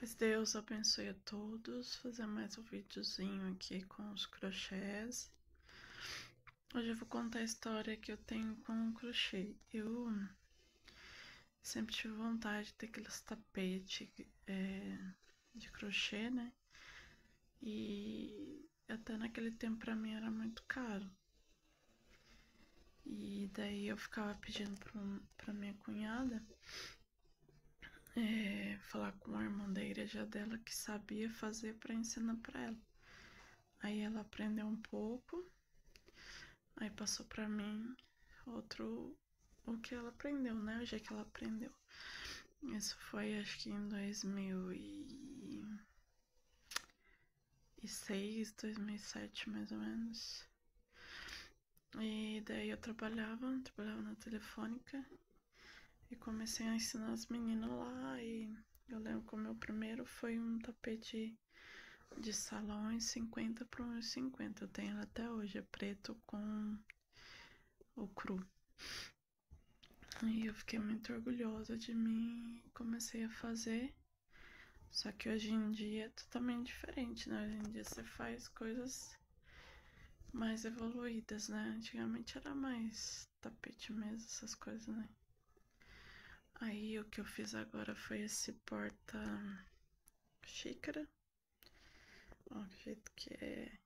Mas Deus abençoe a todos. Fazer mais um videozinho aqui com os crochês. Hoje eu vou contar a história que eu tenho com o crochê. Eu sempre tive vontade de ter aqueles tapetes é, de crochê, né? E até naquele tempo pra mim era muito caro. E daí eu ficava pedindo pra, pra minha cunhada é, falar com a irmã da igreja dela que sabia fazer para ensinar para ela. Aí ela aprendeu um pouco, aí passou para mim outro o que ela aprendeu, né? O jeito que ela aprendeu. Isso foi acho que em 2006, 2007 mais ou menos. E daí eu trabalhava, trabalhava na telefônica e comecei a ensinar as meninas lá. E eu lembro que o meu primeiro foi um tapete de salão em 50 por 1,50. Eu tenho ele até hoje, é preto com o cru. E eu fiquei muito orgulhosa de mim comecei a fazer. Só que hoje em dia é totalmente diferente, né? Hoje em dia você faz coisas mais evoluídas, né? Antigamente era mais tapete mesmo, essas coisas, né? Aí o que eu fiz agora foi esse porta xícara. Ó, que jeito que é.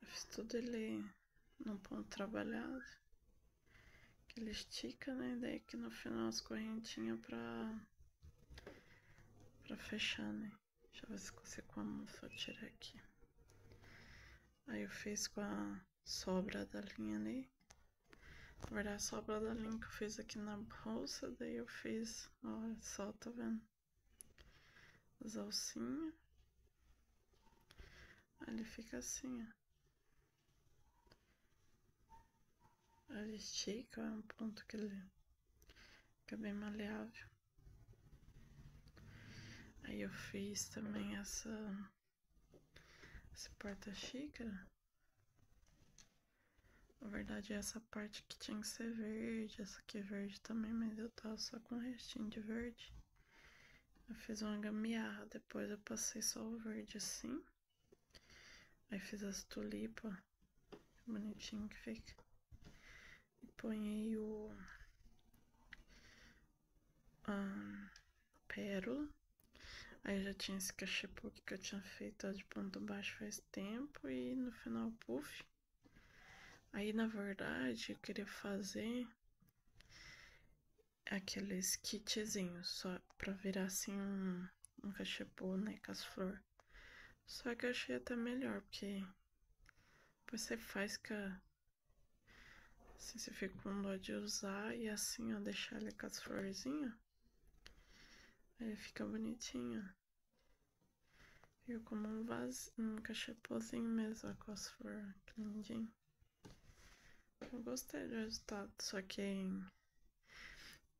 Eu fiz tudo ele num ponto trabalhado. Que ele estica, né? Daí aqui no final as correntinhas pra. pra fechar, né? Deixa eu ver se consigo com a mão só tirar aqui. Aí eu fiz com a sobra da linha ali. Na verdade, a sobra da linha que eu fiz aqui na bolsa, daí eu fiz, olha só, tá vendo? As alcinhas. Ele fica assim, ó. Ele estica, é um ponto que ele fica bem maleável. Aí eu fiz também essa esse porta-xícara. Na verdade, essa parte que tinha que ser verde, essa aqui é verde também, mas eu tava só com o restinho de verde. Eu fiz uma gambiarra, depois eu passei só o verde assim. Aí fiz as tulipas, bonitinho que fica. E ponhei o um, pérola. Aí já tinha esse cachepô que eu tinha feito de ponto baixo faz tempo e no final puff. Aí, na verdade, eu queria fazer aqueles kitzinhos só pra virar assim um, um cachepô, né, com as flores. Só que eu achei até melhor, porque você faz com a... Assim, você fica com dó de usar e assim, ó, deixar ele com as florzinhas. Aí fica bonitinho. Fica como um vaso, um cachepôzinho mesmo, ó, com as flores, que lindinho. Eu gostei do resultado, só que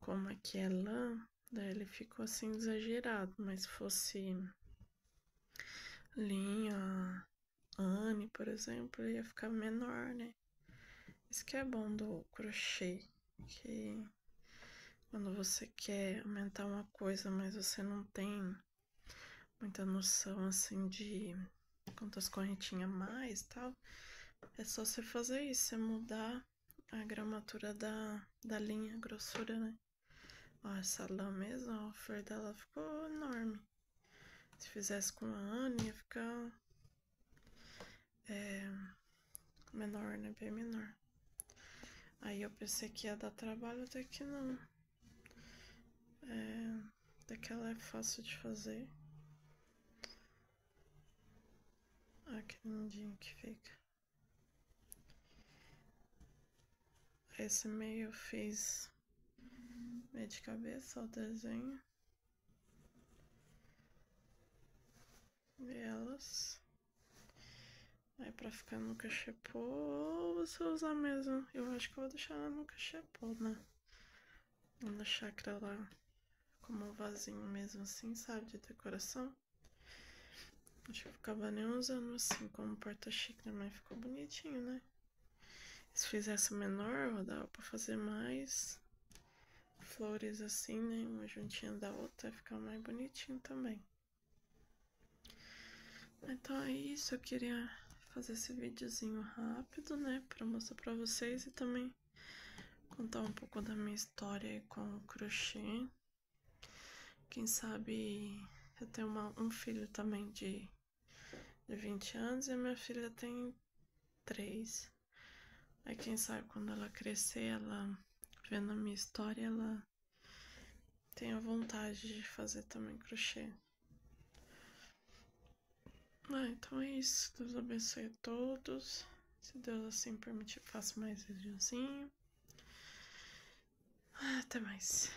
como aqui é lã, daí ele ficou assim exagerado, mas se fosse linha Anne, por exemplo, ia ficar menor, né? Isso que é bom do crochê, que quando você quer aumentar uma coisa, mas você não tem muita noção assim de quantas correntinhas mais tal, é só você fazer isso, você mudar a gramatura da, da linha, a grossura, né? Ó, essa lã mesmo, a flor dela ficou enorme. Se fizesse com a Anne, ia ficar é, menor, né? Bem menor. Aí eu pensei que ia dar trabalho, até que não. É, até que ela é fácil de fazer. Que lindinho que fica. Esse meio eu fiz meio de cabeça, o desenho. E elas. Aí pra ficar no cachepô, você usar mesmo. Eu acho que eu vou deixar ela no cachepô, né? Na chácara lá, como um vasinho mesmo assim, sabe? De decoração. Acho que eu ficava nem usando assim, como porta-xícara, mas ficou bonitinho, né? Se fizesse menor, dava pra fazer mais. flores assim, né? Uma juntinha da outra, ficar mais bonitinho também. Então é isso, eu queria fazer esse videozinho rápido, né? Pra mostrar pra vocês e também contar um pouco da minha história com o crochê. Quem sabe eu tenho uma, um filho também de, de 20 anos e a minha filha tem 3. Aí quem sabe quando ela crescer, ela vendo a minha história, ela tem a vontade de fazer também crochê. Ah, então é isso. Deus abençoe a todos. Se Deus assim permitir, faço mais videozinho. Até mais.